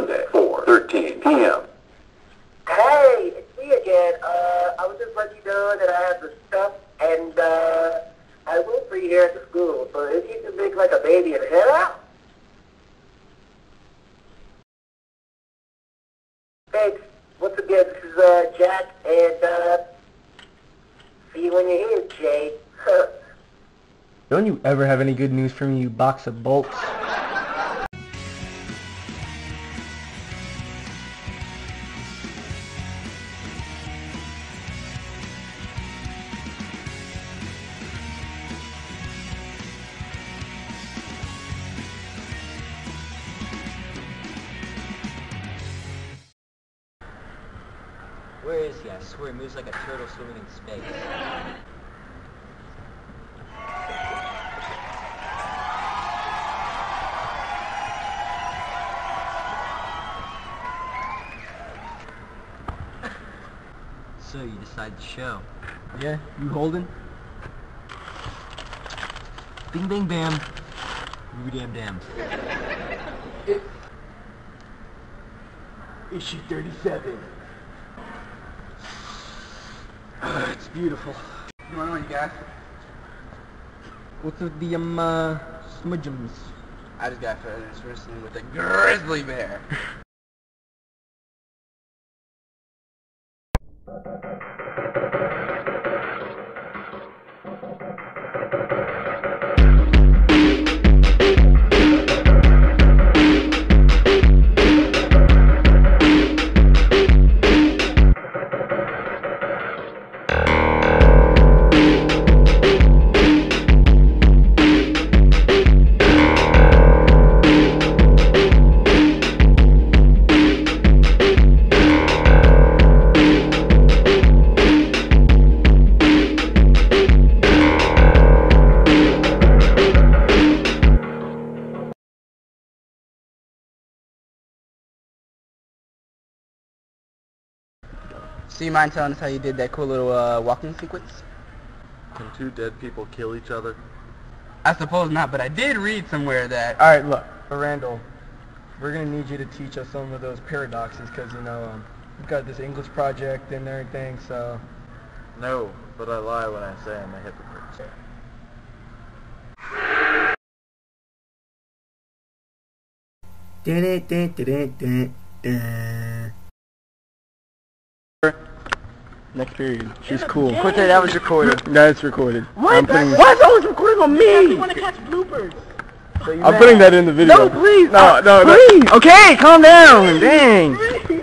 Sunday, 4.13 p.m. Hey, it's me again. Uh, I was just letting you know that I have the stuff, and uh, I will be here at the school. So if you can make like a baby and head out. Thanks. Once again, this is uh, Jack, and uh, see you when you're here, Jay. Don't you ever have any good news for me, you box of bolts? Where is he? I swear he moves like a turtle swimming in space. So you decide to show. Yeah, you holding? Bing bang bam. Roo damn damn. Issue 37. it's beautiful. You wanna know what you got? What's with the, um, uh, smudgems? I just got finished wrestling with a grizzly bear. So you mind telling us how you did that cool little uh, walking sequence? Can two dead people kill each other? I suppose not, but I did read somewhere that Alright, look, Randall, we're gonna need you to teach us some of those paradoxes, because, you know, um, we've got this English project and everything, so... No, but I lie when I say I'm a hypocrite. Next period. She's cool. Put that, that was recorded. That's recorded. I'm putting, Why is always recording on me? want to catch bloopers. I'm putting that in the video. No, please. No, uh, no, no. Please. Okay, calm down. Dang.